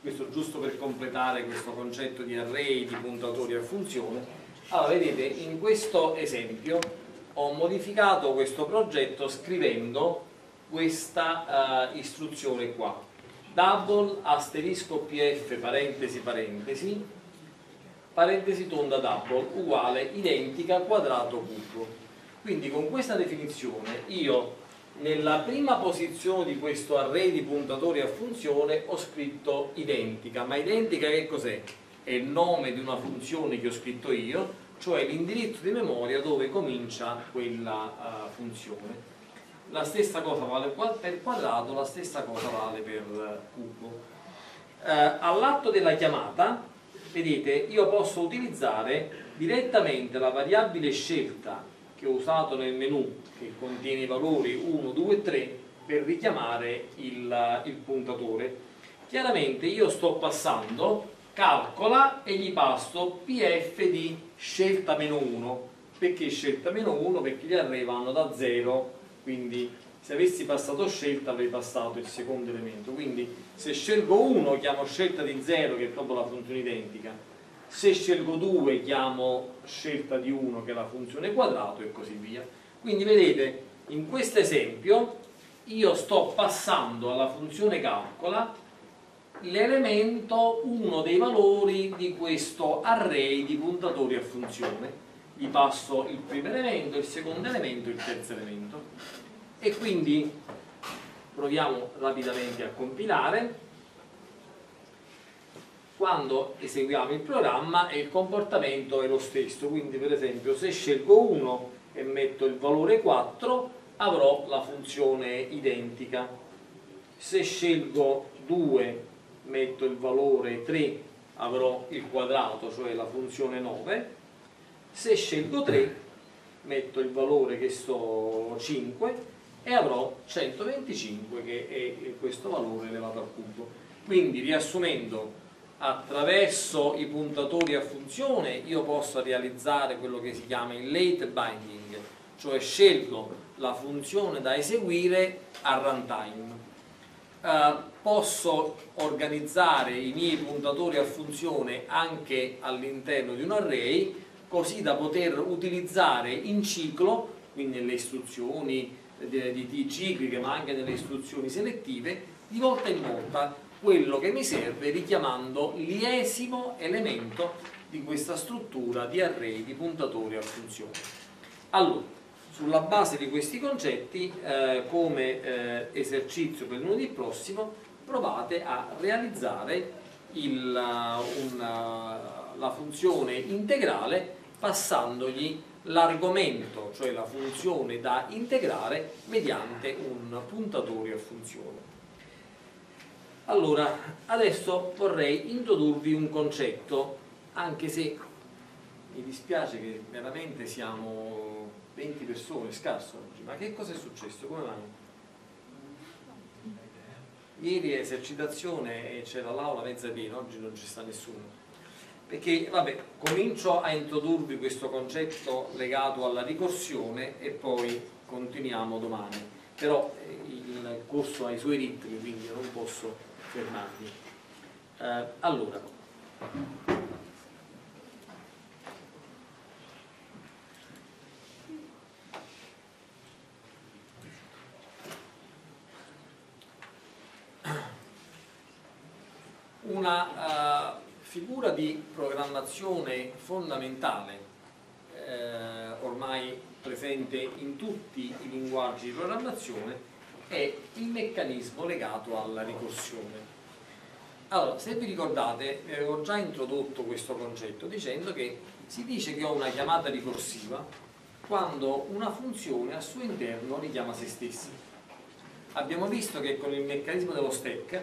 questo giusto per completare questo concetto di array, di puntatori a funzione. Allora, vedete, in questo esempio ho modificato questo progetto scrivendo questa uh, istruzione qua. Double asterisco pf parentesi parentesi. Parentesi tonda double uguale identica quadrato cubo. Quindi con questa definizione io nella prima posizione di questo array di puntatori a funzione ho scritto identica ma identica che cos'è? è il nome di una funzione che ho scritto io cioè l'indirizzo di memoria dove comincia quella uh, funzione. La stessa cosa vale per quadrato, la stessa cosa vale per cubo. Uh, all'atto della chiamata, vedete, io posso utilizzare direttamente la variabile scelta che ho usato nel menu, che contiene i valori 1, 2 e 3, per richiamare il, il puntatore. Chiaramente io sto passando calcola e gli passo pf di scelta meno 1 perché scelta meno 1? perché gli array vanno da 0 quindi se avessi passato scelta avrei passato il secondo elemento quindi se scelgo 1 chiamo scelta di 0 che è proprio la funzione identica se scelgo 2 chiamo scelta di 1 che è la funzione quadrato e così via quindi vedete in questo esempio io sto passando alla funzione calcola l'elemento, uno dei valori di questo array di puntatori a funzione. Gli passo il primo elemento, il secondo elemento, il terzo elemento. E quindi proviamo rapidamente a compilare. Quando eseguiamo il programma il comportamento è lo stesso, quindi per esempio se scelgo 1 e metto il valore 4 avrò la funzione identica. Se scelgo 2 metto il valore 3 avrò il quadrato, cioè la funzione 9 se scelgo 3 metto il valore che sto 5 e avrò 125 che è questo valore elevato al cubo. Quindi riassumendo attraverso i puntatori a funzione io posso realizzare quello che si chiama il late binding cioè scelgo la funzione da eseguire a runtime. Eh, posso organizzare i miei puntatori a funzione anche all'interno di un array così da poter utilizzare in ciclo, quindi nelle istruzioni di, di, di cicliche ma anche nelle istruzioni selettive, di volta in volta quello che mi serve richiamando l'esimo elemento di questa struttura di array di puntatori a funzione. Allora, sulla base di questi concetti, eh, come eh, esercizio per lunedì prossimo, provate a realizzare il, una, la funzione integrale passandogli l'argomento, cioè la funzione da integrare mediante un puntatore a funzione. Allora, adesso vorrei introdurvi un concetto, anche se mi dispiace che veramente siamo 20 persone, scarso oggi, ma che cosa è successo? Come mai? Ieri esercitazione e c'era l'aula mezza piena, oggi non ci sta nessuno. Perché, vabbè, comincio a introdurvi questo concetto legato alla ricorsione e poi continuiamo domani. Però eh, il corso ha i suoi ritmi, quindi non posso fermarmi. Eh, allora, una uh, figura di programmazione fondamentale eh, ormai presente in tutti i linguaggi di programmazione è il meccanismo legato alla ricorsione. Allora, se vi ricordate, avevo già introdotto questo concetto dicendo che si dice che ho una chiamata ricorsiva quando una funzione al suo interno richiama se stessa. Abbiamo visto che con il meccanismo dello stack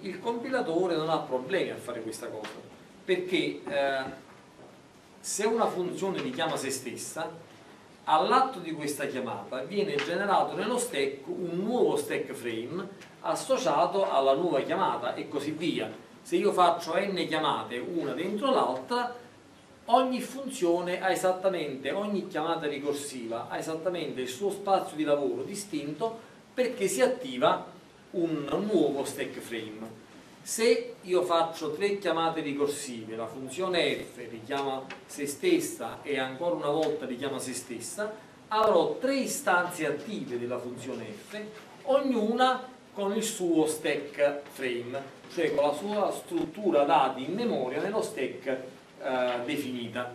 il compilatore non ha problemi a fare questa cosa perché eh, se una funzione richiama se stessa all'atto di questa chiamata viene generato nello stack un nuovo stack frame associato alla nuova chiamata e così via se io faccio n chiamate una dentro l'altra ogni funzione ha esattamente ogni chiamata ricorsiva ha esattamente il suo spazio di lavoro distinto perché si attiva un nuovo stack frame. Se io faccio tre chiamate ricorsive, la funzione f richiama se stessa e ancora una volta richiama se stessa, avrò tre istanze attive della funzione f, ognuna con il suo stack frame, cioè con la sua struttura dati in memoria nello stack eh, definita.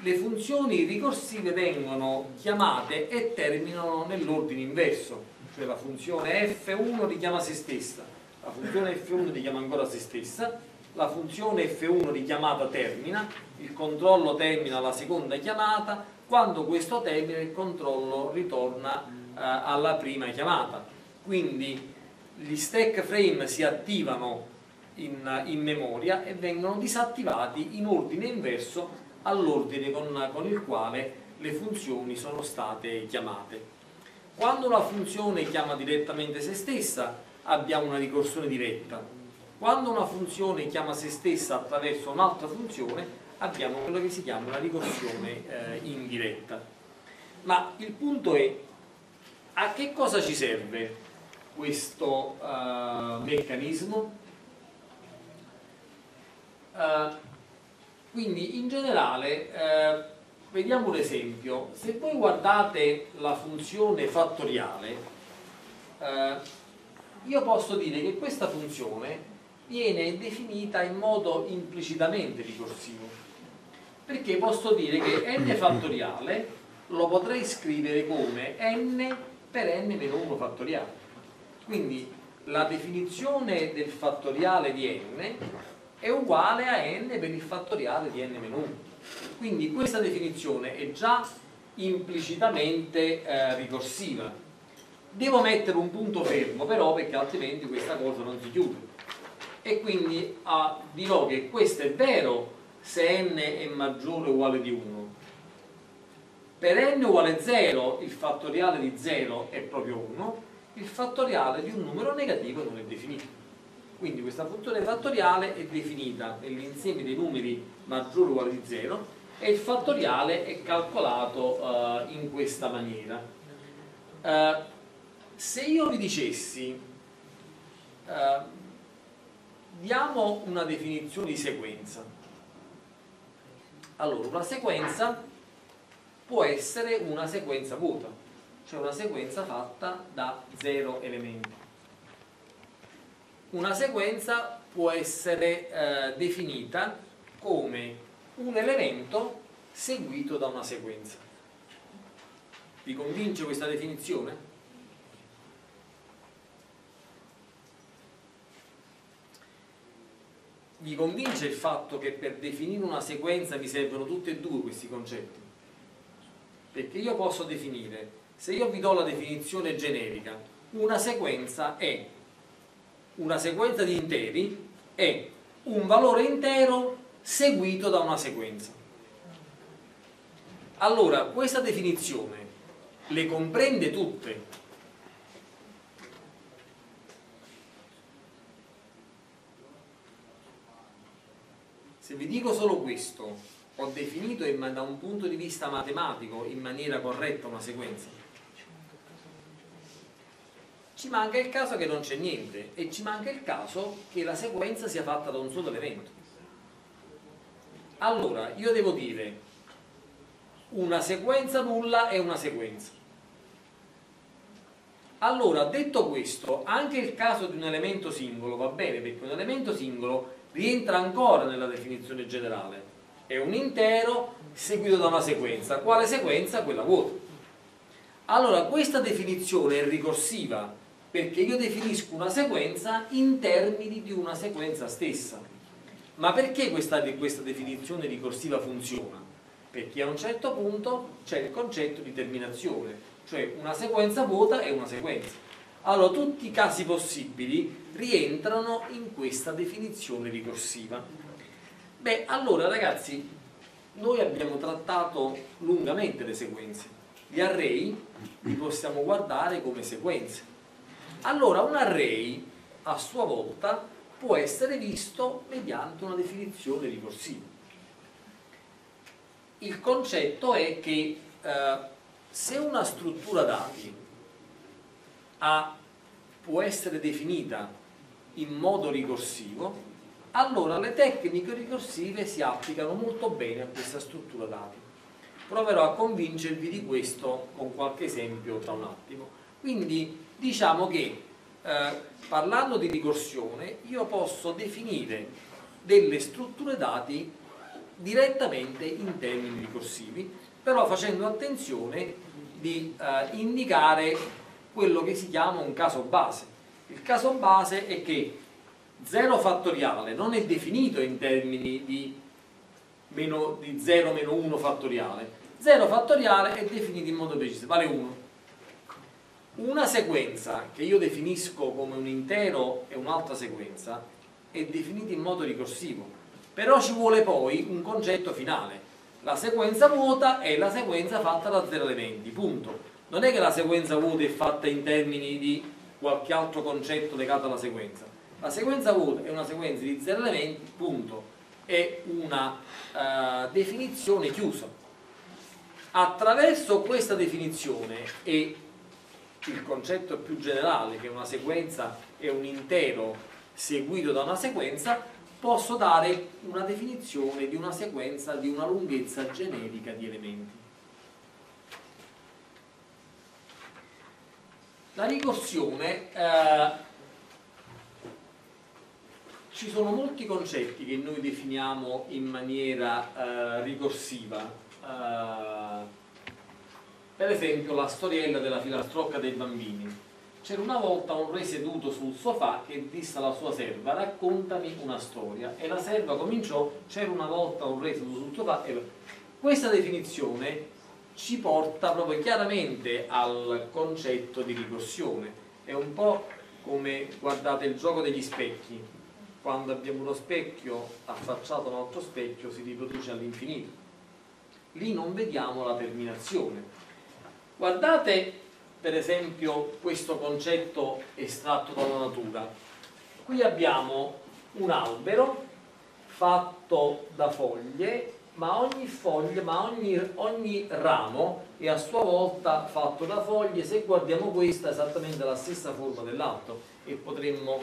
Le funzioni ricorsive vengono chiamate e terminano nell'ordine inverso, cioè la funzione f1 richiama se stessa, la funzione F1 richiama ancora se stessa, la funzione F1 richiamata termina, il controllo termina la seconda chiamata, quando questo termina il controllo ritorna eh, alla prima chiamata. Quindi gli stack frame si attivano in, in memoria e vengono disattivati in ordine inverso all'ordine con, con il quale le funzioni sono state chiamate. Quando una funzione chiama direttamente se stessa, abbiamo una ricorsione diretta. Quando una funzione chiama se stessa attraverso un'altra funzione abbiamo quello che si chiama una ricorsione eh, indiretta. Ma il punto è a che cosa ci serve questo uh, meccanismo? Uh, quindi in generale uh, vediamo un esempio se voi guardate la funzione fattoriale io posso dire che questa funzione viene definita in modo implicitamente ricorsivo perché posso dire che n fattoriale lo potrei scrivere come n per n-1 fattoriale. Quindi la definizione del fattoriale di n è uguale a n per il fattoriale di n-1 quindi questa definizione è già implicitamente eh, ricorsiva devo mettere un punto fermo però perché altrimenti questa cosa non si chiude. E quindi ah, dirò che questo è vero se n è maggiore o uguale di 1 per n uguale 0 il fattoriale di 0 è proprio 1 il fattoriale di un numero negativo non è definito. Quindi questa funzione fattoriale è definita nell'insieme dei numeri maggiore o uguale di 0 e il fattoriale è calcolato uh, in questa maniera. Uh, se io vi dicessi eh, diamo una definizione di sequenza. Allora una sequenza può essere una sequenza vuota cioè una sequenza fatta da zero elementi. Una sequenza può essere eh, definita come un elemento seguito da una sequenza. Vi convince questa definizione? Vi convince il fatto che per definire una sequenza vi servono tutti e due questi concetti? Perché io posso definire, se io vi do la definizione generica, una sequenza è una sequenza di interi è un valore intero seguito da una sequenza. Allora, questa definizione le comprende tutte Se vi dico solo questo, ho definito da un punto di vista matematico in maniera corretta una sequenza. Ci manca il caso che non c'è niente e ci manca il caso che la sequenza sia fatta da un solo elemento. Allora, io devo dire una sequenza nulla è una sequenza. Allora, detto questo, anche il caso di un elemento singolo va bene perché un elemento singolo rientra ancora nella definizione generale. È un intero seguito da una sequenza. Quale sequenza? Quella vuota. Allora, questa definizione è ricorsiva perché io definisco una sequenza in termini di una sequenza stessa. Ma perché questa, questa definizione ricorsiva funziona? Perché a un certo punto c'è il concetto di terminazione, cioè una sequenza vuota è una sequenza. Allora, tutti i casi possibili rientrano in questa definizione ricorsiva. Beh, allora ragazzi, noi abbiamo trattato lungamente le sequenze. Gli array li possiamo guardare come sequenze. Allora, un array a sua volta può essere visto mediante una definizione ricorsiva. Il concetto è che eh, se una struttura dati ha, può essere definita in modo ricorsivo, allora le tecniche ricorsive si applicano molto bene a questa struttura dati. Proverò a convincervi di questo con qualche esempio tra un attimo. Quindi diciamo che eh, parlando di ricorsione io posso definire delle strutture dati direttamente in termini ricorsivi, però facendo attenzione di eh, indicare quello che si chiama un caso base. Il caso base è che 0 fattoriale non è definito in termini di, meno, di 0 meno 1 fattoriale. 0 fattoriale è definito in modo preciso, vale 1. Una sequenza che io definisco come un intero e un'altra sequenza è definita in modo ricorsivo, però ci vuole poi un concetto finale. La sequenza vuota è la sequenza fatta da zero elementi, punto. Non è che la sequenza vuota è fatta in termini di qualche altro concetto legato alla sequenza la sequenza vuota è una sequenza di zero elementi, punto, è una uh, definizione chiusa. Attraverso questa definizione e il concetto più generale che una sequenza è un intero seguito da una sequenza, posso dare una definizione di una sequenza di una lunghezza generica di elementi. La ricorsione eh, ci sono molti concetti che noi definiamo in maniera eh, ricorsiva. Eh, per esempio la storiella della filastrocca dei bambini. C'era una volta un re seduto sul sofà che disse alla sua serva raccontami una storia e la serva cominciò c'era una volta un re seduto sul sofà e questa definizione ci porta proprio chiaramente al concetto di ricorsione. È un po' come guardate il gioco degli specchi quando abbiamo uno specchio affacciato a un altro specchio si riproduce all'infinito. Lì non vediamo la terminazione. Guardate per esempio questo concetto estratto dalla natura. Qui abbiamo un albero fatto da foglie, ma ogni foglia, ma ogni, ogni ramo è a sua volta fatto da foglie. Se guardiamo questa è esattamente la stessa forma dell'altro e potremmo eh,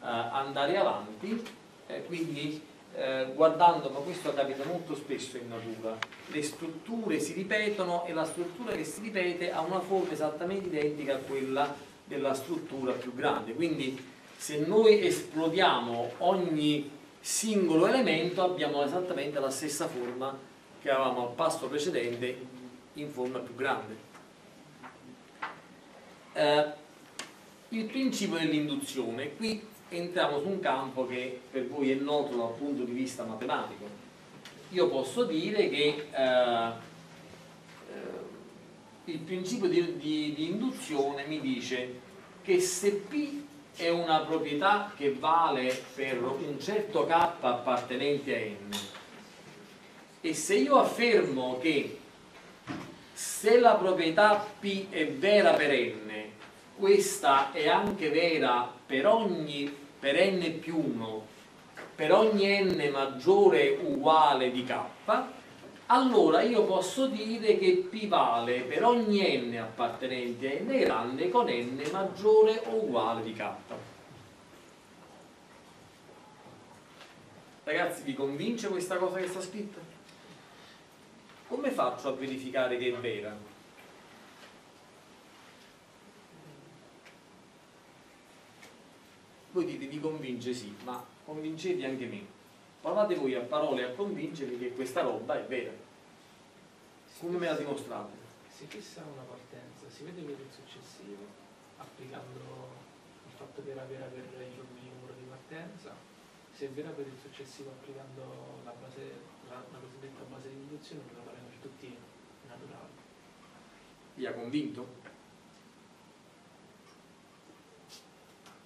andare avanti, eh, quindi eh, guardando, ma questo capita molto spesso in natura, le strutture si ripetono e la struttura che si ripete ha una forma esattamente identica a quella della struttura più grande, quindi se noi esplodiamo ogni singolo elemento abbiamo esattamente la stessa forma che avevamo al passo precedente in forma più grande. Eh, il principio dell'induzione, qui entriamo su un campo che per voi è noto dal punto di vista matematico. Io posso dire che eh, eh, il principio di, di, di induzione mi dice che se P è una proprietà che vale per un certo K appartenente a N. E se io affermo che se la proprietà P è vera per N questa è anche vera per ogni per n più 1 per ogni n maggiore uguale di k allora io posso dire che P vale per ogni n appartenente a n grande con n maggiore o uguale di k ragazzi vi convince questa cosa che sta scritta? come faccio a verificare che è vera? voi dite di convince sì, ma convincete anche me. Provate voi a parole a convincermi che questa roba è vera. Come me la dimostrate? Si fissa una partenza, si vede per il successivo, applicando il fatto che era vera per il numero di partenza, se è vera per il successivo applicando la, base, la, la cosiddetta base di induzione, lo faremo per tutti naturali. Vi ha convinto?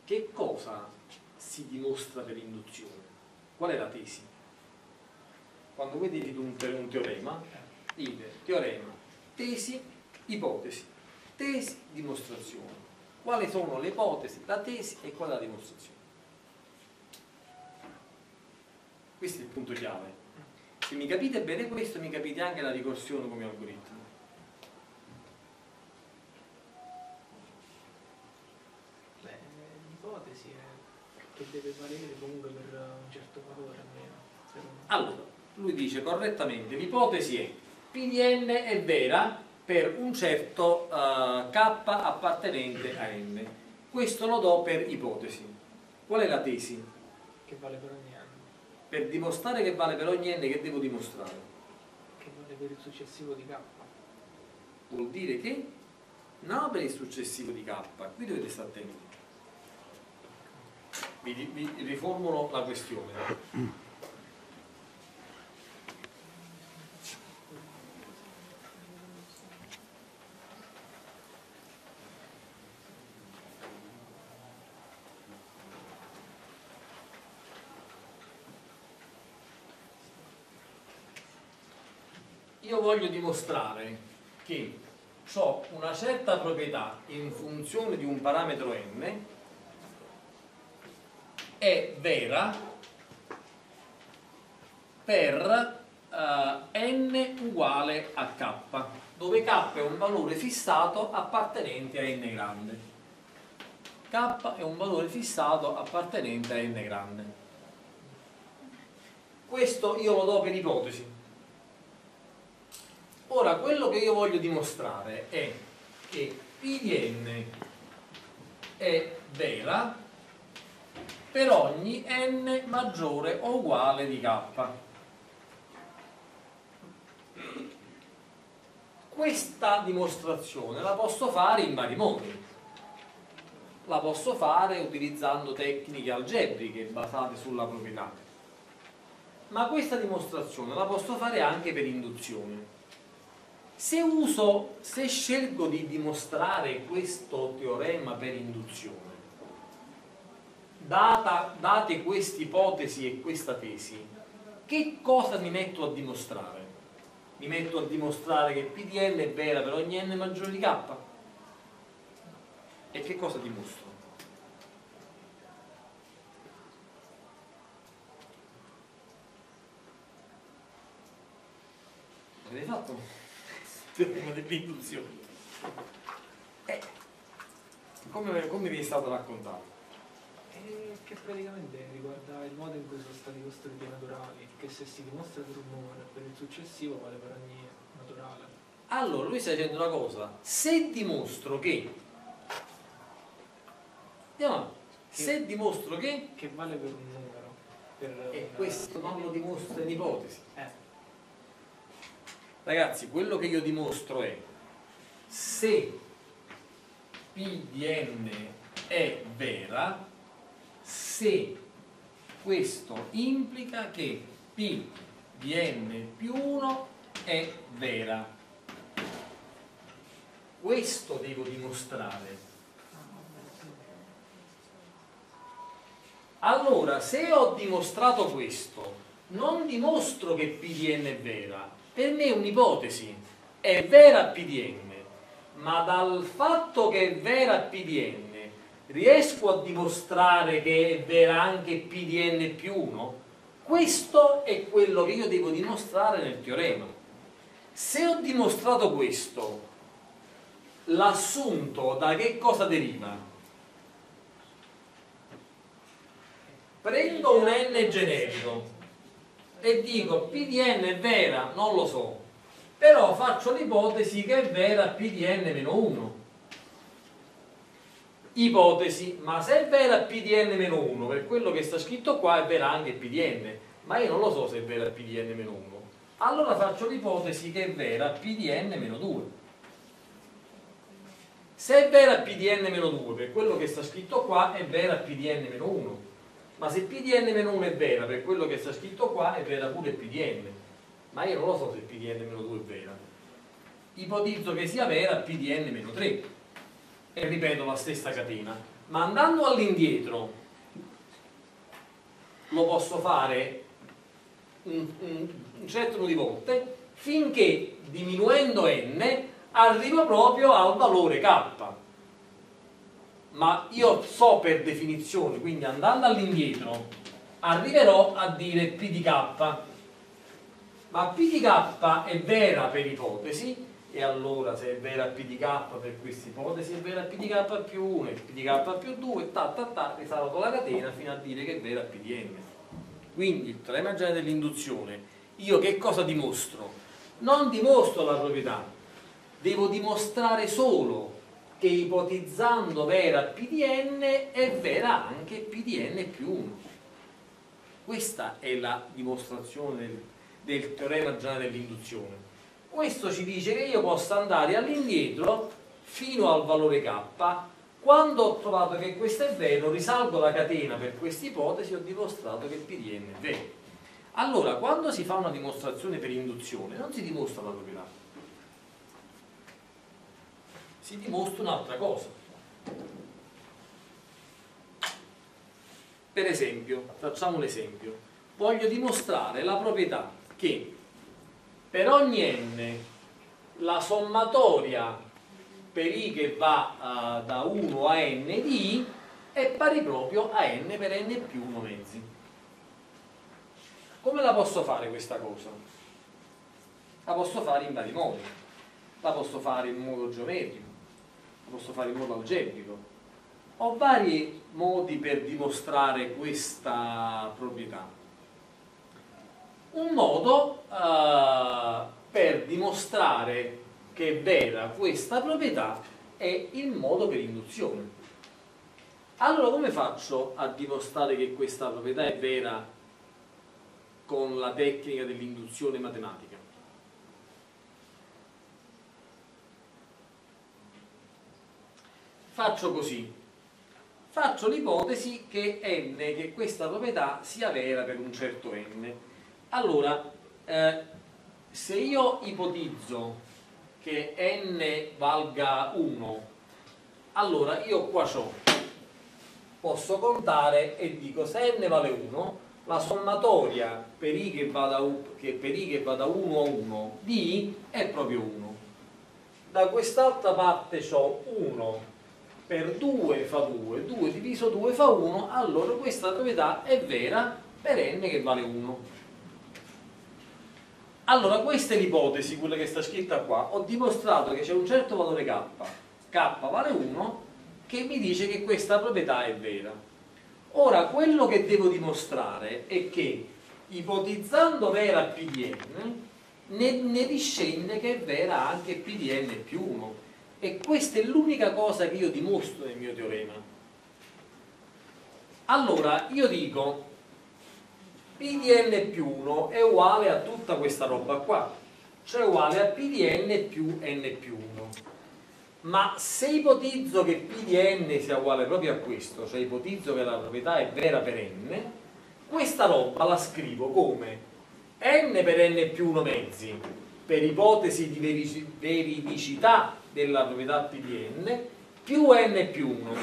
Che cosa si dimostra per induzione? Qual è la tesi? Quando voi dite un, un teorema, dite teorema, tesi, ipotesi, tesi, dimostrazione. Quali sono le ipotesi, la tesi e qual è la dimostrazione? Questo è il punto chiave. Se mi capite bene questo, mi capite anche la ricorsione come algoritmo. Che deve valere comunque per un certo valore almeno. Allora, lui dice correttamente, l'ipotesi è PDN è vera per un certo uh, K appartenente a N. Questo lo do per ipotesi. Qual è la tesi? Che vale per ogni n. Per dimostrare che vale per ogni n, che devo dimostrare? Che vale per il successivo di K. Vuol dire che? No per il successivo di K, qui dovete stare attenti. Vi, vi riformulo la questione. io voglio dimostrare che ho una certa proprietà in funzione di un parametro n è vera per uh, n uguale a k dove k è un valore fissato appartenente a n grande. K è un valore fissato appartenente a n grande. Questo io lo do per ipotesi. Ora, quello che io voglio dimostrare è che P di n è vera per ogni n maggiore o uguale di k. Questa dimostrazione la posso fare in vari modi. La posso fare utilizzando tecniche algebriche basate sulla proprietà. Ma questa dimostrazione la posso fare anche per induzione. Se uso, se scelgo di dimostrare questo teorema per induzione, data, date queste ipotesi e questa tesi, che cosa mi metto a dimostrare? Mi metto a dimostrare che PDL è vera per ogni n maggiore di K? E che cosa dimostro? L'avete fatto? teorema dell'induzione. Eh, come, come vi è stato raccontato? Eh, che praticamente riguarda il modo in cui sono stati costruiti i naturali, che se si dimostra per un numero e per il successivo vale per ogni naturale. Allora, lui sta dicendo una cosa, se dimostro che... Andiamo che, se dimostro che... Che vale per un numero. Per e questo non lo dimostra in ipotesi. Eh. Ragazzi, quello che io dimostro è se P di n è vera, se questo implica che P di n più 1 è vera. Questo devo dimostrare. Allora, se ho dimostrato questo, non dimostro che P di n è vera, per me è un'ipotesi, è vera PDN, ma dal fatto che è vera PDN riesco a dimostrare che è vera anche PDN più 1? Questo è quello che io devo dimostrare nel teorema. Se ho dimostrato questo, l'assunto da che cosa deriva? Prendo un n generico e dico PDN è vera, non lo so, però faccio l'ipotesi che è vera PDN-1. Ipotesi, ma se è vera PDN-1, per quello che sta scritto qua è vera anche PDN, ma io non lo so se è vera PDN-1. Allora faccio l'ipotesi che è vera PDN-2. Se è vera PDN-2, per quello che sta scritto qua è vera PDN-1 ma se PDN-1 è vera per quello che sta scritto qua è vera pure PDN ma io non lo so se PDN-2 è vera ipotizzo che sia vera PDN-3 e ripeto la stessa catena ma andando all'indietro lo posso fare un, un, un certo di volte finché diminuendo n arrivo proprio al valore k ma io so per definizione, quindi andando all'indietro, arriverò a dire P di K. Ma P di K è vera per ipotesi e allora se è vera P di K per questa ipotesi è vera P di K più 1 e P di K più 2 ta ta ta risalto la catena fino a dire che è vera P di N quindi il teorema generale dell'induzione io che cosa dimostro? non dimostro la proprietà devo dimostrare solo che ipotizzando vera P di N è vera anche P di N più 1 questa è la dimostrazione del, del teorema generale dell'induzione questo ci dice che io posso andare all'indietro fino al valore k. Quando ho trovato che questo è vero risalgo la catena per questa ipotesi ho dimostrato che P di n è vero. Allora quando si fa una dimostrazione per induzione non si dimostra la proprietà. Si dimostra un'altra cosa. Per esempio facciamo un esempio. Voglio dimostrare la proprietà che per ogni n la sommatoria per i che va uh, da 1 a n di i è pari proprio a n per n più 1 mezzi. Come la posso fare questa cosa? La posso fare in vari modi. La posso fare in modo geometrico, la posso fare in modo algebrico. Ho vari modi per dimostrare questa proprietà un modo uh, per dimostrare che è vera questa proprietà è il modo per induzione. Allora come faccio a dimostrare che questa proprietà è vera con la tecnica dell'induzione matematica? Faccio così. Faccio l'ipotesi che n, che questa proprietà sia vera per un certo n allora, eh, se io ipotizzo che n valga 1, allora io qua ho, posso contare e dico se n vale 1, la sommatoria per i che va da, che per i che va da 1 a 1 di i è proprio 1. Da quest'altra parte ho 1 per 2 fa 2, 2 diviso 2 fa 1, allora questa proprietà è vera per n che vale 1. Allora, questa è l'ipotesi, quella che sta scritta qua. Ho dimostrato che c'è un certo valore k, k vale 1, che mi dice che questa proprietà è vera. Ora, quello che devo dimostrare è che, ipotizzando vera P di n, ne, ne discende che è vera anche P di n più 1. E questa è l'unica cosa che io dimostro nel mio teorema. Allora, io dico, P di n più 1 è uguale a tutta questa roba qua, cioè uguale a P di n più n più 1. Ma se ipotizzo che P di n sia uguale proprio a questo, cioè ipotizzo che la proprietà è vera per n, questa roba la scrivo come n per n più 1 mezzi, per ipotesi di veridicità della proprietà P di n, più n più 1.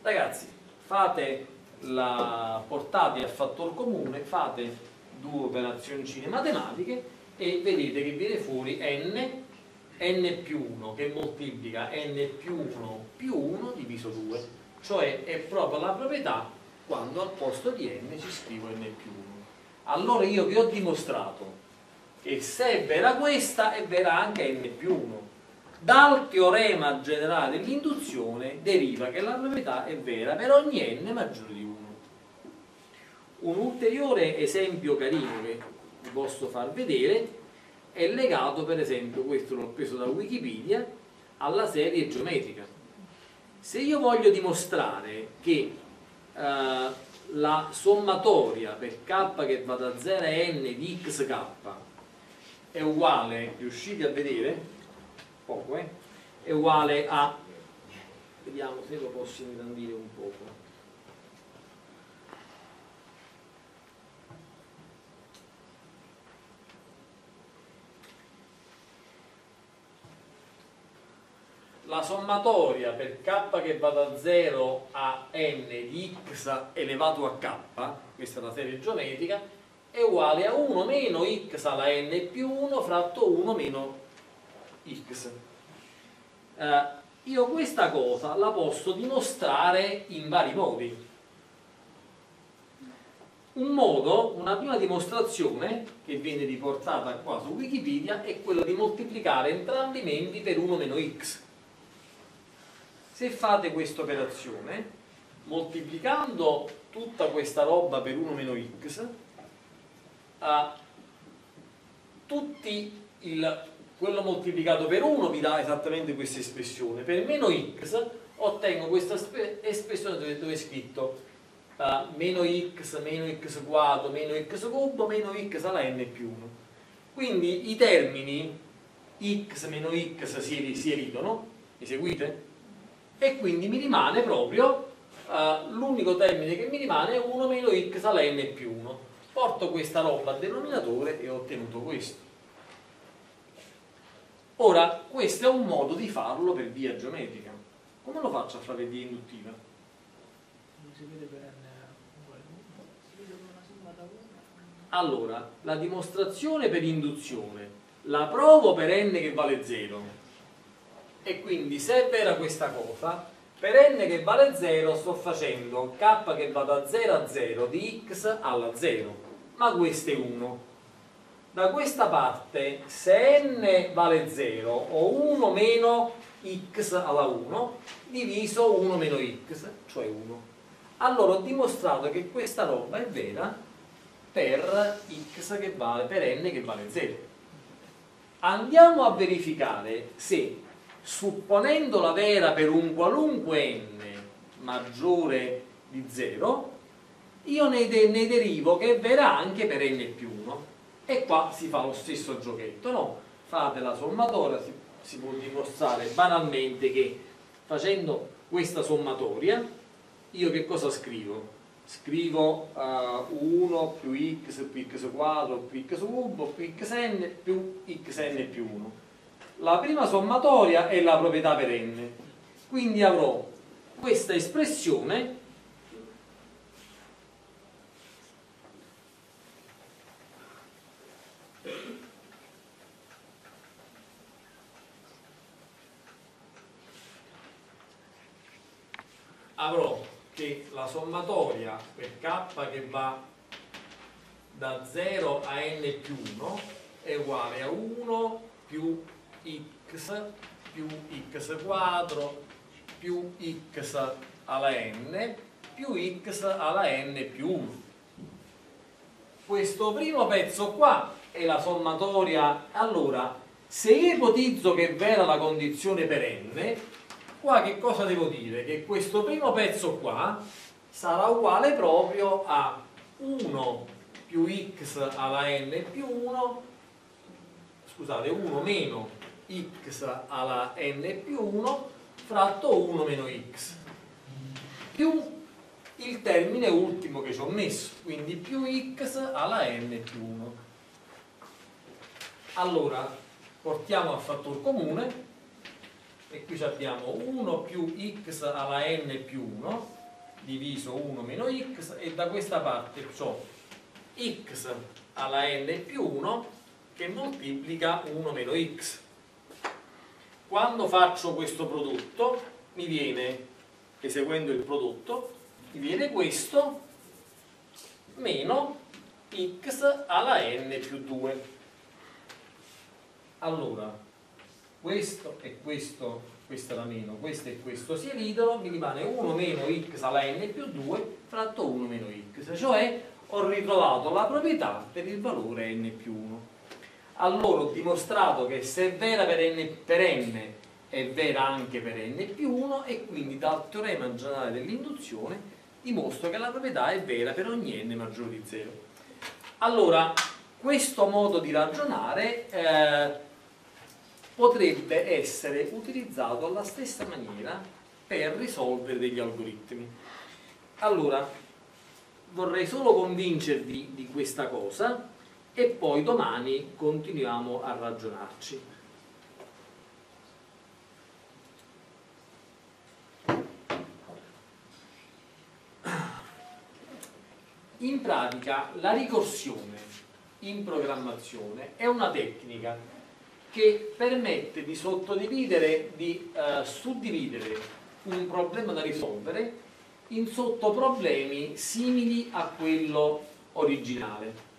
Ragazzi, fate la portate a fattor comune, fate due operazioni matematiche e vedete che viene fuori n, n più 1 che moltiplica n più 1 più 1 diviso 2, cioè è proprio la proprietà quando al posto di n ci scrivo n più 1. Allora io vi ho dimostrato che se è vera questa è vera anche n più 1 dal teorema generale dell'induzione deriva che la proprietà è vera per ogni n maggiore di 1. Un ulteriore esempio carino che vi posso far vedere è legato per esempio, questo l'ho preso da Wikipedia, alla serie geometrica. Se io voglio dimostrare che eh, la sommatoria per k che va da 0 a n di xk è uguale, riuscite a vedere? poco, eh? è uguale a, vediamo se lo posso ingrandire un poco, la sommatoria per k che va da 0 a n di x elevato a k, questa è la serie geometrica, è uguale a 1 meno x alla n più 1 fratto 1 meno x. Eh, io questa cosa la posso dimostrare in vari modi. un modo, una prima dimostrazione che viene riportata qua su Wikipedia è quello di moltiplicare entrambi i membri per 1 meno x. Se fate questa operazione, moltiplicando tutta questa roba per 1 meno x, uh, tutti il, quello moltiplicato per 1 vi dà esattamente questa espressione. Per meno x ottengo questa espressione dove, dove è scritto uh, meno x, meno x quadro, meno x cubo, meno x alla n più 1. Quindi i termini x meno x si, si eridono, mi seguite? E quindi mi rimane proprio, uh, l'unico termine che mi rimane è 1 meno x alla n più 1. Porto questa roba al denominatore e ho ottenuto questo. Ora, questo è un modo di farlo per via geometrica. Come lo faccio a fare via induttiva? Non si vede per Allora, la dimostrazione per induzione la provo per n che vale 0 e quindi se è vera questa cosa per n che vale 0 sto facendo k che va da 0 a 0 di x alla 0 ma questo è 1 da questa parte se n vale 0 ho 1 meno x alla 1 diviso 1 meno x cioè 1 allora ho dimostrato che questa roba è vera per x che vale, per n che vale 0. Andiamo a verificare se, supponendo la vera per un qualunque n maggiore di 0, io ne, de ne derivo che è vera anche per n più 1. E qua si fa lo stesso giochetto, no? Fate la sommatoria, si, si può dimostrare banalmente che facendo questa sommatoria, io che cosa scrivo? scrivo uh, 1 più x più x quadro più x cubo più xn più xn più 1 la prima sommatoria è la proprietà per n quindi avrò questa espressione avrò che la sommatoria per k che va da 0 a n più 1 è uguale a 1 più x più x quadro più x alla n più x alla n più 1 questo primo pezzo qua è la sommatoria allora se ipotizzo che è vera la condizione per n Qua che cosa devo dire? Che questo primo pezzo qua sarà uguale proprio a 1 più x alla n più 1, scusate, 1 meno x alla n più 1 fratto 1 meno x più il termine ultimo che ci ho messo, quindi più x alla n più 1. Allora, portiamo al fattor comune e qui abbiamo 1 più x alla n più 1 diviso 1 meno x e da questa parte ho x alla n più 1 che moltiplica 1 meno x quando faccio questo prodotto mi viene eseguendo il prodotto mi viene questo meno x alla n più 2 allora questo e questo, questo era meno, questo e questo si elidono, mi rimane 1 meno x alla n più 2 fratto 1 meno x, cioè ho ritrovato la proprietà per il valore n più 1. Allora ho dimostrato che se è vera per n, per n è vera anche per n più 1 e quindi dal teorema generale dell'induzione dimostro che la proprietà è vera per ogni n maggiore di 0. Allora, questo modo di ragionare eh, potrebbe essere utilizzato alla stessa maniera per risolvere degli algoritmi. Allora, vorrei solo convincervi di questa cosa e poi domani continuiamo a ragionarci. In pratica la ricorsione in programmazione è una tecnica che permette di sottodividere, di uh, suddividere un problema da risolvere in sottoproblemi simili a quello originale.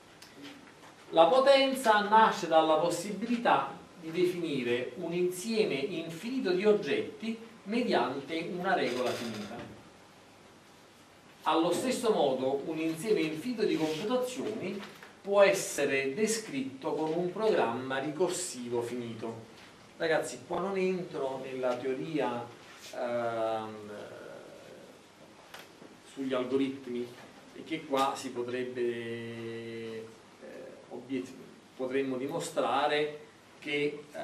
La potenza nasce dalla possibilità di definire un insieme infinito di oggetti mediante una regola finita. Allo stesso modo un insieme infinito di computazioni può essere descritto con un programma ricorsivo finito. Ragazzi, qua non entro nella teoria ehm, sugli algoritmi, perché qua si potrebbe, potremmo dimostrare che eh,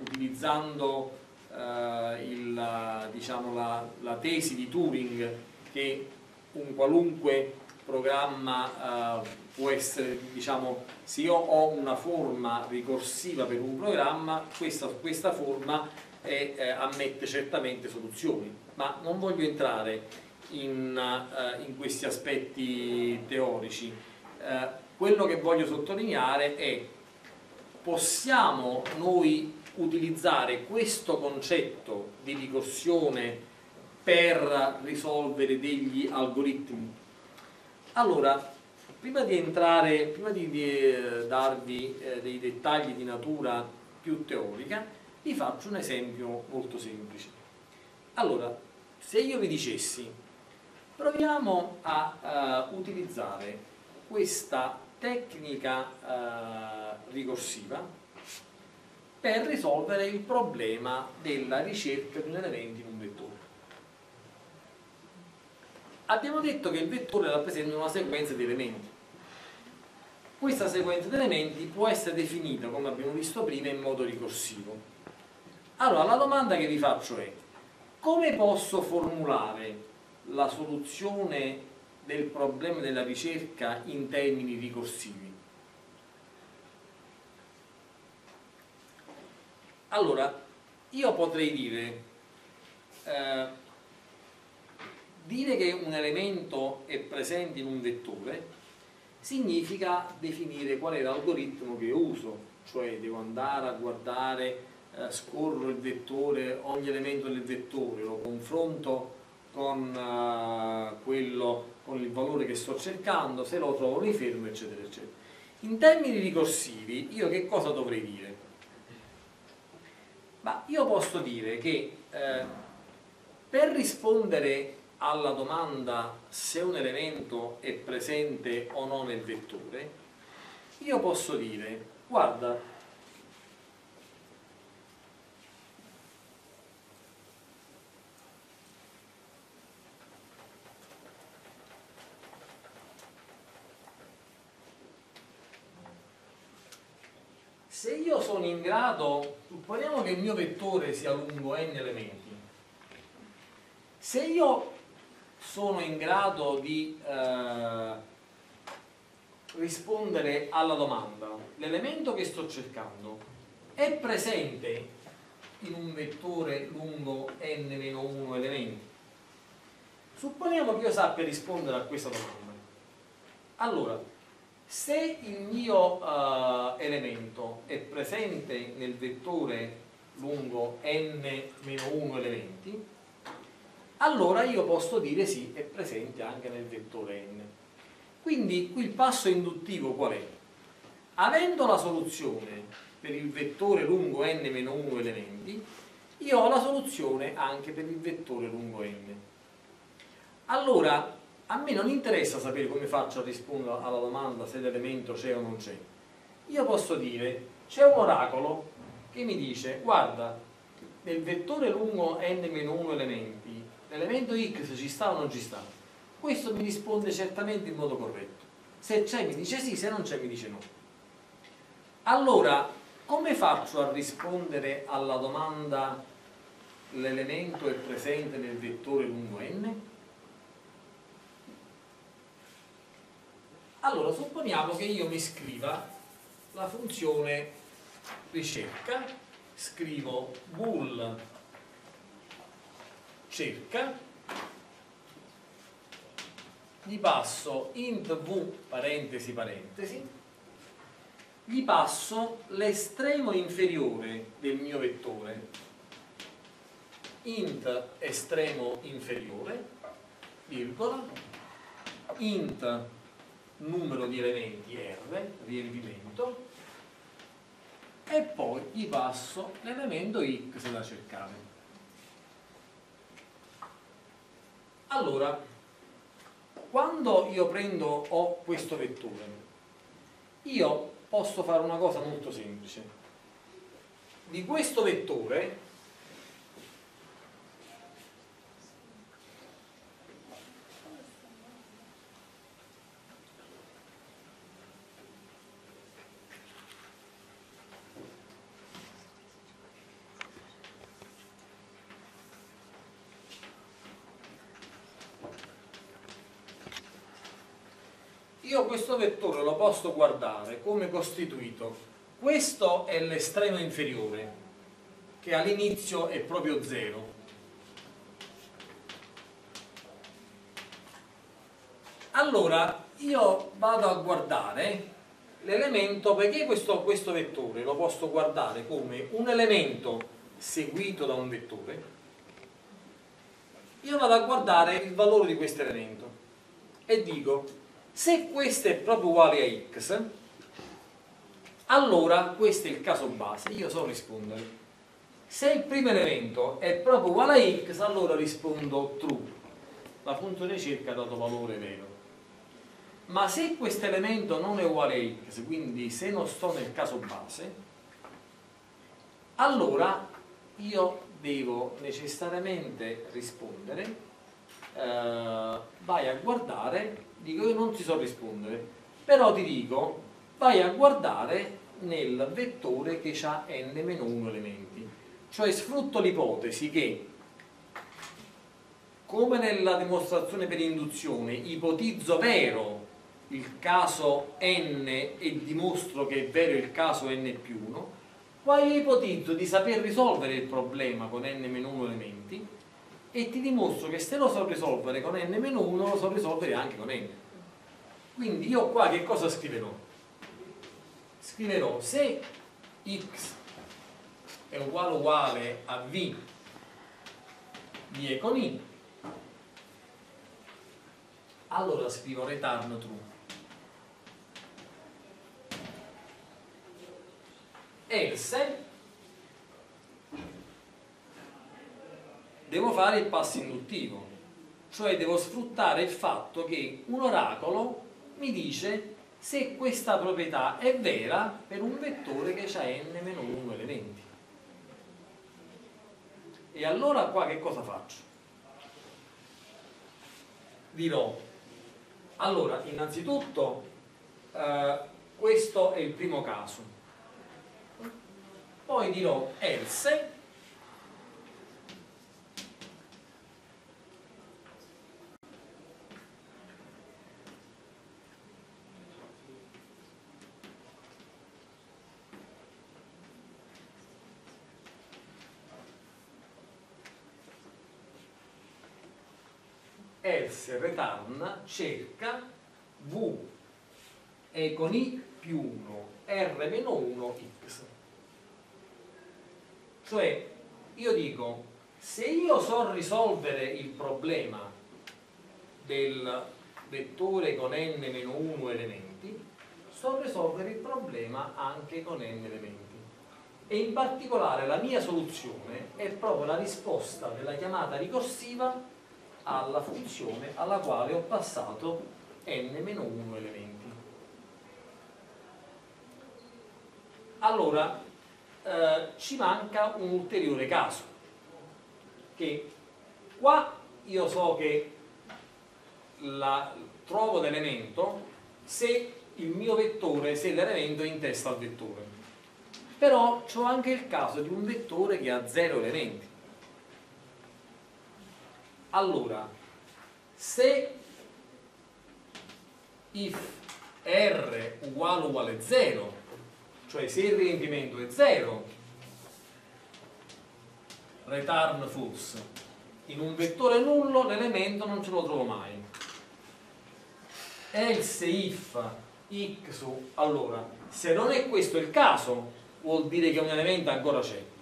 utilizzando eh, il, diciamo, la, la, tesi di Turing che un qualunque programma eh, può essere, diciamo, se io ho una forma ricorsiva per un programma, questa, questa forma è, eh, ammette certamente soluzioni, ma non voglio entrare in, uh, in questi aspetti teorici. Uh, quello che voglio sottolineare è possiamo noi utilizzare questo concetto di ricorsione per risolvere degli algoritmi? Allora, prima di entrare, prima di, di eh, darvi eh, dei dettagli di natura più teorica, vi faccio un esempio molto semplice. Allora, se io vi dicessi, proviamo a uh, utilizzare questa tecnica uh, ricorsiva per risolvere il problema della ricerca di un elemento in un vettore. Abbiamo detto che il vettore rappresenta una sequenza di elementi. Questa sequenza di elementi può essere definita, come abbiamo visto prima, in modo ricorsivo. Allora, la domanda che vi faccio è, come posso formulare la soluzione del problema della ricerca in termini ricorsivi? Allora, io potrei dire, eh, dire che un elemento è presente in un vettore significa definire qual è l'algoritmo che uso, cioè devo andare a guardare, eh, scorro il vettore, ogni elemento del vettore, lo confronto con, uh, quello, con il valore che sto cercando, se lo trovo mi fermo, eccetera, eccetera. In termini ricorsivi, io che cosa dovrei dire? Ma io posso dire che eh, per rispondere alla domanda se un elemento è presente o no nel vettore, io posso dire, guarda, se io sono in grado, supponiamo che il mio vettore sia lungo n elementi, se io sono in grado di eh, rispondere alla domanda, l'elemento che sto cercando è presente in un vettore lungo n-1 elementi? Supponiamo che io sappia rispondere a questa domanda. Allora, se il mio uh, elemento è presente nel vettore lungo n-1 elementi, allora io posso dire sì, è presente anche nel vettore n. Quindi qui il passo induttivo qual è? Avendo la soluzione per il vettore lungo n-1 elementi, io ho la soluzione anche per il vettore lungo n. Allora, a me non interessa sapere come faccio a rispondere alla domanda se l'elemento c'è o non c'è. Io posso dire, c'è un oracolo che mi dice, guarda, nel vettore lungo n-1 elementi, l'elemento x ci sta o non ci sta? Questo mi risponde certamente in modo corretto. Se c'è mi dice sì, se non c'è mi dice no. Allora, come faccio a rispondere alla domanda l'elemento è presente nel vettore lungo n? Allora, supponiamo che io mi scriva la funzione ricerca, scrivo bool cerca, gli passo int v parentesi parentesi, gli passo l'estremo inferiore del mio vettore, int estremo inferiore, virgola, int numero di elementi R, riempimento, e poi gli passo l'elemento x da cercare. Allora, quando io prendo ho questo vettore, io posso fare una cosa molto semplice. Di questo vettore io questo vettore lo posso guardare come costituito. Questo è l'estremo inferiore che all'inizio è proprio 0 allora io vado a guardare l'elemento perché questo, questo vettore lo posso guardare come un elemento seguito da un vettore. Io vado a guardare il valore di questo elemento e dico se questo è proprio uguale a x, allora questo è il caso base, io so rispondere. Se il primo elemento è proprio uguale a x, allora rispondo true. La funzione cerca ha dato valore vero. Ma se questo elemento non è uguale a x, quindi se non sto nel caso base, allora io devo necessariamente rispondere, eh, vai a guardare dico io non ti so rispondere, però ti dico vai a guardare nel vettore che ha n-1 elementi, cioè sfrutto l'ipotesi che come nella dimostrazione per induzione ipotizzo vero il caso n e dimostro che è vero il caso n più 1, qua io ipotizzo di saper risolvere il problema con n-1 elementi e ti dimostro che se lo so risolvere con n-1 lo so risolvere anche con n quindi io qua che cosa scriverò? scriverò se x è uguale uguale a v di e con i allora scrivo return true else devo fare il passo induttivo, cioè devo sfruttare il fatto che un oracolo mi dice se questa proprietà è vera per un vettore che ha n-1 elementi. E allora qua che cosa faccio? Dirò, allora innanzitutto eh, questo è il primo caso, poi dirò else else return cerca v e con i più 1 r meno 1 x. Cioè io dico se io so risolvere il problema del vettore con n meno 1 elementi so risolvere il problema anche con n elementi. E in particolare la mia soluzione è proprio la risposta della chiamata ricorsiva alla funzione alla quale ho passato n-1 elementi. Allora, eh, ci manca un ulteriore caso, che qua io so che la, trovo l'elemento se il mio vettore, se l'elemento è in testa al vettore. Però ho anche il caso di un vettore che ha zero elementi allora, se if r uguale uguale 0, cioè se il riempimento è 0, return false, in un vettore nullo l'elemento non ce lo trovo mai. Else if x, allora, se non è questo il caso, vuol dire che un elemento ancora c'è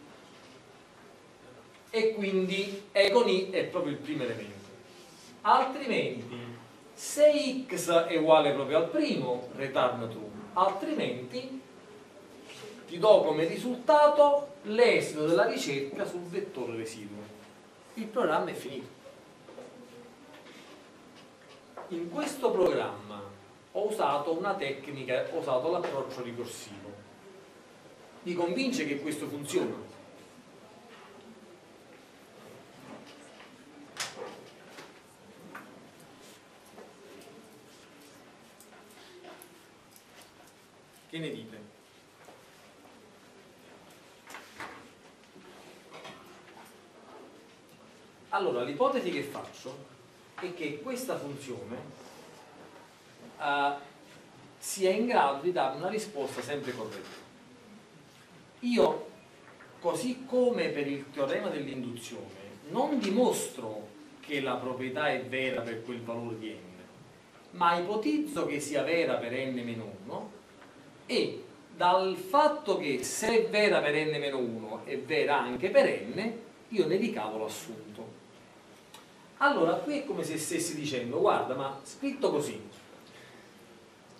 e quindi E con I è proprio il primo elemento. Altrimenti, Se x è uguale proprio al primo, return true, altrimenti ti do come risultato l'esito della ricerca sul vettore residuo. Il programma è finito. In questo programma ho usato una tecnica, ho usato l'approccio ricorsivo. Mi convince che questo funziona? Che ne dite? Allora, l'ipotesi che faccio è che questa funzione uh, sia in grado di dare una risposta sempre corretta. Io, così come per il teorema dell'induzione, non dimostro che la proprietà è vera per quel valore di n, ma ipotizzo che sia vera per n-1 e dal fatto che se è vera per n-1 è vera anche per n, io ne ricavo l'assunto. Allora, qui è come se stessi dicendo, guarda, ma scritto così,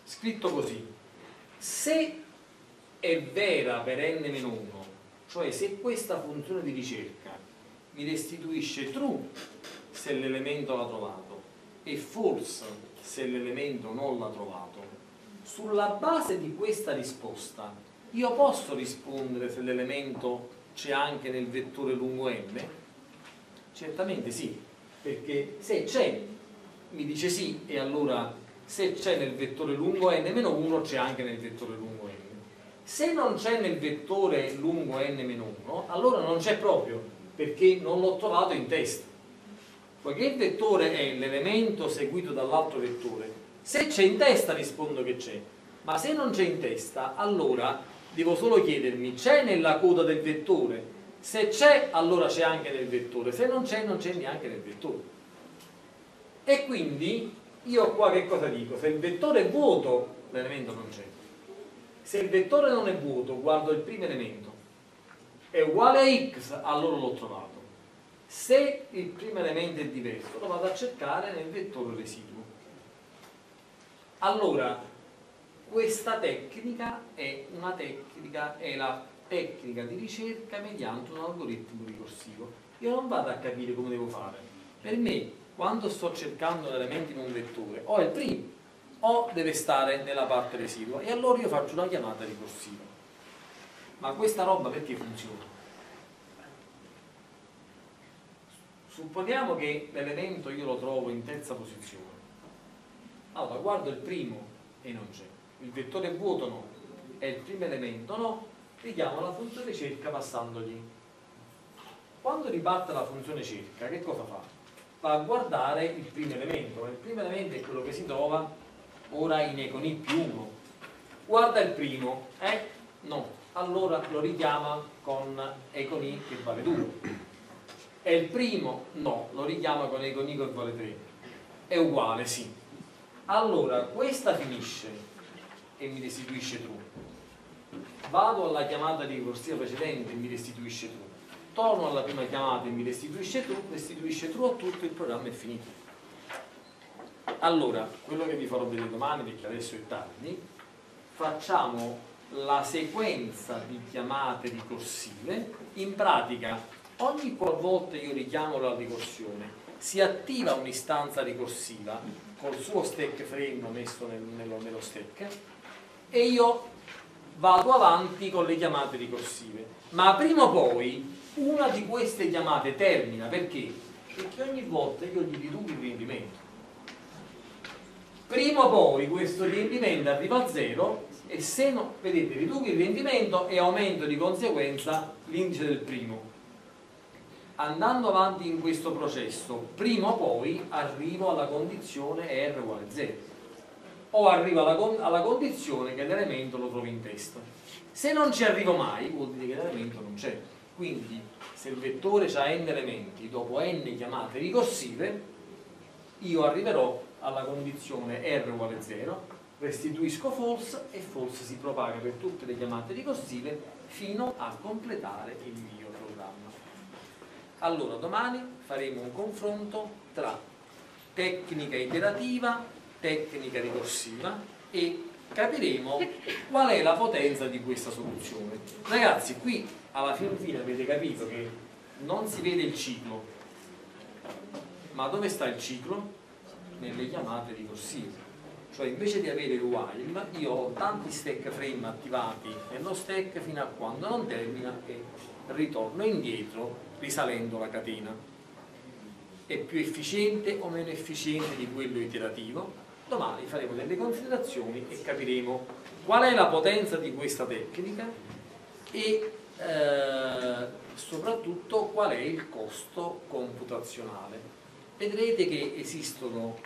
scritto così, se è vera per n-1, cioè se questa funzione di ricerca mi restituisce true se l'elemento l'ha trovato e false se l'elemento non l'ha trovato, sulla base di questa risposta io posso rispondere se l'elemento c'è anche nel vettore lungo n? Certamente sì, perché se c'è mi dice sì e allora se c'è nel vettore lungo n-1 c'è anche nel vettore lungo n. Se non c'è nel vettore lungo n-1 allora non c'è proprio perché non l'ho trovato in testa. Poiché il vettore è l'elemento seguito dall'altro vettore, se c'è in testa rispondo che c'è, ma se non c'è in testa, allora devo solo chiedermi, c'è nella coda del vettore? Se c'è, allora c'è anche nel vettore, se non c'è, non c'è neanche nel vettore. E quindi io qua che cosa dico? Se il vettore è vuoto, l'elemento non c'è. Se il vettore non è vuoto, guardo il primo elemento, è uguale a x, allora l'ho trovato. Se il primo elemento è diverso, lo vado a cercare nel vettore residuo. Allora, questa tecnica è una tecnica, è la tecnica di ricerca mediante un algoritmo ricorsivo. Io non vado a capire come devo fare. Per me, quando sto cercando un elemento in un vettore, o è il primo, o deve stare nella parte residua, e allora io faccio una chiamata ricorsiva. Ma questa roba perché funziona? Supponiamo che l'elemento io lo trovo in terza posizione allora guardo il primo e non c'è. Il vettore vuoto no. È il primo elemento no. Richiamo la funzione cerca passandogli. Quando ribatte la funzione cerca che cosa fa? va a guardare il primo elemento. Il primo elemento è quello che si trova ora in econi più 1 guarda il primo eh? no. Allora lo richiama con econi che vale 2 è il primo? no. Lo richiama con econi che vale 3 è uguale? sì allora questa finisce e mi restituisce true vado alla chiamata ricorsiva precedente e mi restituisce true torno alla prima chiamata e mi restituisce true restituisce true a tutto il programma è finito. Allora quello che vi farò vedere domani perché adesso è tardi facciamo la sequenza di chiamate ricorsive. In pratica ogni qualvolta io richiamo la ricorsione si attiva un'istanza ricorsiva col suo stack frame messo nel, nello, nello stack e io vado avanti con le chiamate ricorsive. Ma prima o poi una di queste chiamate termina perché? perché ogni volta io gli riduco il rendimento prima o poi questo rendimento arriva a zero e se no, vedete, riduco il rendimento e aumento di conseguenza l'indice del primo andando avanti in questo processo, prima o poi arrivo alla condizione R uguale 0 o arrivo alla, con alla condizione che l'elemento lo trovo in testa. Se non ci arrivo mai, vuol dire che l'elemento non c'è. Quindi, se il vettore ha n elementi dopo n chiamate ricorsive, io arriverò alla condizione R uguale 0, restituisco false e false si propaga per tutte le chiamate ricorsive fino a completare il mio allora, domani faremo un confronto tra tecnica iterativa, tecnica ricorsiva e capiremo qual è la potenza di questa soluzione. Ragazzi, qui alla fine, fine avete capito che non si vede il ciclo, ma dove sta il ciclo? Nelle chiamate ricorsive. Cioè invece di avere il while, io ho tanti stack frame attivati nello stack fino a quando non termina e ritorno indietro risalendo la catena. È più efficiente o meno efficiente di quello iterativo? Domani faremo delle considerazioni e capiremo qual è la potenza di questa tecnica e eh, soprattutto qual è il costo computazionale. Vedrete che esistono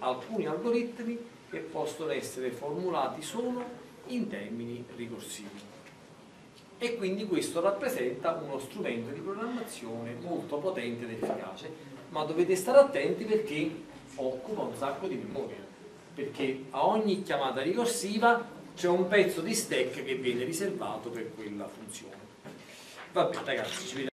alcuni algoritmi che possono essere formulati solo in termini ricorsivi e quindi questo rappresenta uno strumento di programmazione molto potente ed efficace. Ma dovete stare attenti perché occupa un sacco di memoria. Perché a ogni chiamata ricorsiva c'è un pezzo di stack che viene riservato per quella funzione. Va bene ragazzi ci vediamo